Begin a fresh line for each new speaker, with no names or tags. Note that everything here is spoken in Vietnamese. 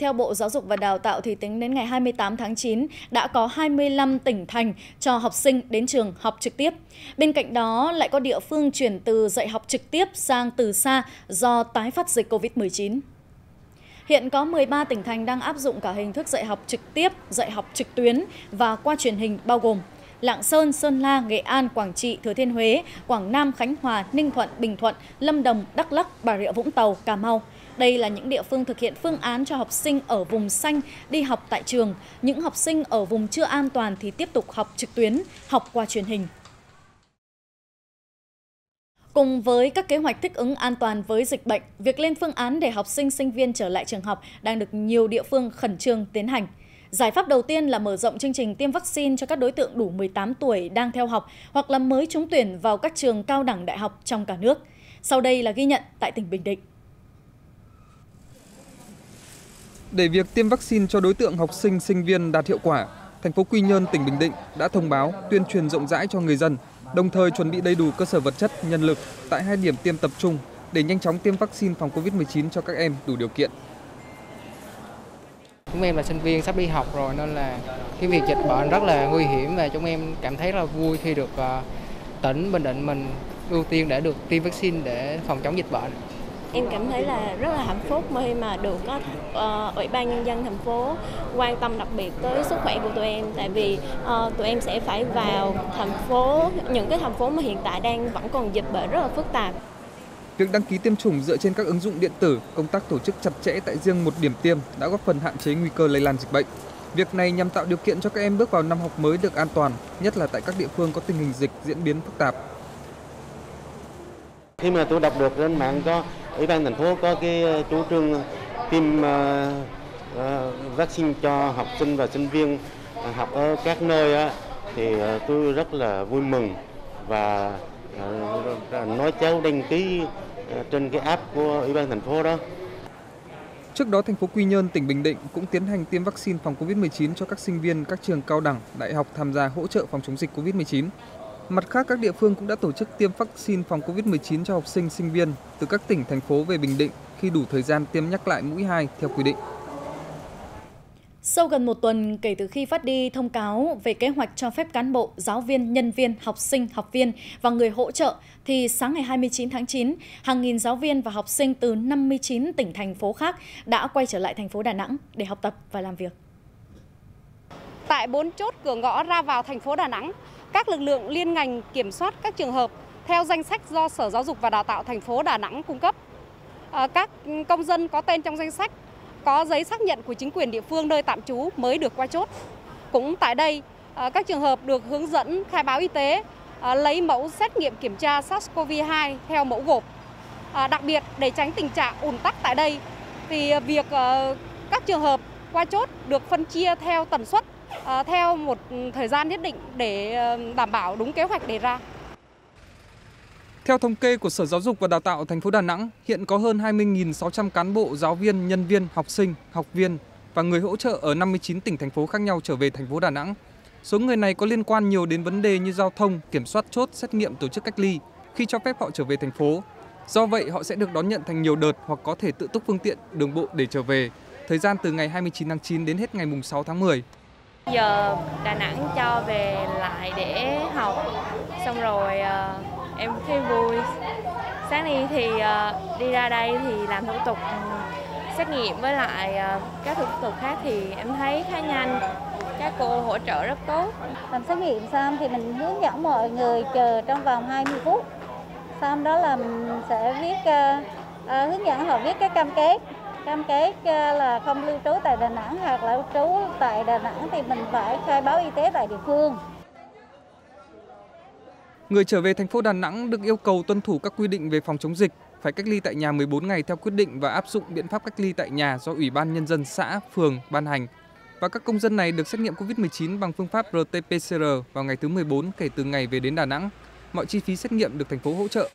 Theo Bộ Giáo dục và Đào tạo thì tính đến ngày 28 tháng 9 đã có 25 tỉnh thành cho học sinh đến trường học trực tiếp. Bên cạnh đó lại có địa phương chuyển từ dạy học trực tiếp sang từ xa do tái phát dịch COVID-19. Hiện có 13 tỉnh thành đang áp dụng cả hình thức dạy học trực tiếp, dạy học trực tuyến và qua truyền hình bao gồm Lạng Sơn, Sơn La, Nghệ An, Quảng Trị, Thừa Thiên Huế, Quảng Nam, Khánh Hòa, Ninh Thuận, Bình Thuận, Lâm Đồng, Đắk Lắk, Bà Rịa Vũng Tàu, Cà Mau. Đây là những địa phương thực hiện phương án cho học sinh ở vùng xanh đi học tại trường. Những học sinh ở vùng chưa an toàn thì tiếp tục học trực tuyến, học qua truyền hình. Cùng với các kế hoạch thích ứng an toàn với dịch bệnh, việc lên phương án để học sinh sinh viên trở lại trường học đang được nhiều địa phương khẩn trương tiến hành. Giải pháp đầu tiên là mở rộng chương trình tiêm vaccine cho các đối tượng đủ 18 tuổi đang theo học hoặc là mới trúng tuyển vào các trường cao đẳng đại học trong cả nước. Sau đây là ghi nhận tại tỉnh Bình Định.
Để việc tiêm vaccine cho đối tượng học sinh, sinh viên đạt hiệu quả, thành phố Quy Nhơn, tỉnh Bình Định đã thông báo, tuyên truyền rộng rãi cho người dân, đồng thời chuẩn bị đầy đủ cơ sở vật chất, nhân lực tại hai điểm tiêm tập trung để nhanh chóng tiêm vaccine phòng COVID-19 cho các em đủ điều kiện.
Chúng em là sinh viên sắp đi học rồi nên là cái việc dịch bệnh rất là nguy hiểm và chúng em cảm thấy là vui khi được uh, tỉnh Bình Định mình ưu tiên để được tiêm vaccine để phòng chống dịch bệnh.
Em cảm thấy là rất là hạnh phúc khi mà được có uh, Ủy ban Nhân dân thành phố quan tâm đặc biệt tới sức khỏe của tụi em tại vì uh, tụi em sẽ phải vào thành phố, những cái thành phố mà hiện tại đang vẫn còn dịch bệnh rất là phức tạp.
Việc đăng ký tiêm chủng dựa trên các ứng dụng điện tử, công tác tổ chức chặt chẽ tại riêng một điểm tiêm đã góp phần hạn chế nguy cơ lây lan dịch bệnh. Việc này nhằm tạo điều kiện cho các em bước vào năm học mới được an toàn, nhất là tại các địa phương có tình hình dịch diễn biến phức tạp.
Khi mà tôi đọc được trên mạng có Ủy ban thành phố có cái ờ, chủ trương ờ, tiêm uh, uh, vaccine cho học sinh và sinh viên học ở các nơi á, thì uh, tôi rất là vui mừng và uh, nói cháu đăng ký trên cái app của Ủy ban thành phố đó.
Trước đó, thành phố Quy Nhơn, tỉnh Bình Định cũng tiến hành tiêm vaccine phòng COVID-19 cho các sinh viên các trường cao đẳng, đại học tham gia hỗ trợ phòng chống dịch COVID-19. Mặt khác, các địa phương cũng đã tổ chức tiêm vaccine phòng COVID-19 cho học sinh, sinh viên từ các tỉnh, thành phố về Bình Định khi đủ thời gian tiêm nhắc lại mũi 2 theo quy định.
Sau gần một tuần kể từ khi phát đi thông cáo về kế hoạch cho phép cán bộ, giáo viên, nhân viên, học sinh, học viên và người hỗ trợ, thì sáng ngày 29 tháng 9, hàng nghìn giáo viên và học sinh từ 59 tỉnh thành phố khác đã quay trở lại thành phố Đà Nẵng để học tập và làm việc.
Tại bốn chốt cửa ngõ ra vào thành phố Đà Nẵng, các lực lượng liên ngành kiểm soát các trường hợp theo danh sách do Sở Giáo dục và Đào tạo thành phố Đà Nẵng cung cấp. Ờ, các công dân có tên trong danh sách có giấy xác nhận của chính quyền địa phương nơi tạm trú mới được qua chốt. Cũng tại đây, ờ, các trường hợp được hướng dẫn khai báo y tế, ờ, lấy mẫu xét nghiệm kiểm tra SARS-CoV-2 theo mẫu gộp. Ờ, đặc biệt để tránh tình trạng ùn tắc tại đây, thì việc các trường hợp qua chốt được phân chia theo tần suất theo một ừ, thời gian nhất định để đảm bảo đúng kế hoạch đề ra.
Theo thống kê của Sở Giáo dục và Đào tạo thành phố Đà Nẵng, hiện có hơn 20.600 cán bộ, giáo viên, nhân viên, học sinh, học viên và người hỗ trợ ở 59 tỉnh thành phố khác nhau trở về thành phố Đà Nẵng. Số người này có liên quan nhiều đến vấn đề như giao thông, kiểm soát chốt, xét nghiệm, tổ chức cách ly khi cho phép họ trở về thành phố. Do vậy, họ sẽ được đón nhận thành nhiều đợt hoặc có thể tự túc phương tiện đường bộ để trở về. Thời gian từ ngày 29 tháng 9 đến hết ngày 6 tháng 10.
Giờ Đà Nẵng cho về lại để học, xong rồi uh, em thấy vui. Sáng nay thì uh, đi ra đây thì làm thủ tục ừ, xét nghiệm với lại uh, các thủ tục khác thì em thấy khá nhanh các cô hỗ trợ rất tốt.
Làm xét nghiệm xong thì mình hướng dẫn mọi người chờ trong vòng 20 phút. Xong đó là mình sẽ viết uh, uh, hướng dẫn họ viết cái cam kết cam kết là không lưu trú tại Đà Nẵng hoặc là lưu trú tại Đà Nẵng thì mình phải khai báo y tế tại địa phương.
Người trở về thành phố Đà Nẵng được yêu cầu tuân thủ các quy định về phòng chống dịch, phải cách ly tại nhà 14 ngày theo quyết định và áp dụng biện pháp cách ly tại nhà do Ủy ban Nhân dân xã, phường ban hành. Và các công dân này được xét nghiệm COVID-19 bằng phương pháp RT-PCR vào ngày thứ 14 kể từ ngày về đến Đà Nẵng. Mọi chi phí xét nghiệm được thành phố hỗ trợ.